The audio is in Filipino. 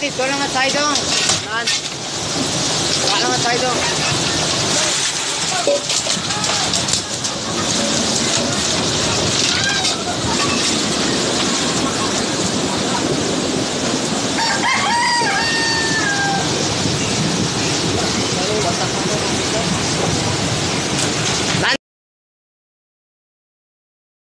dito naman tayo dong. Man. Wala naman tayo dong. Wasak na.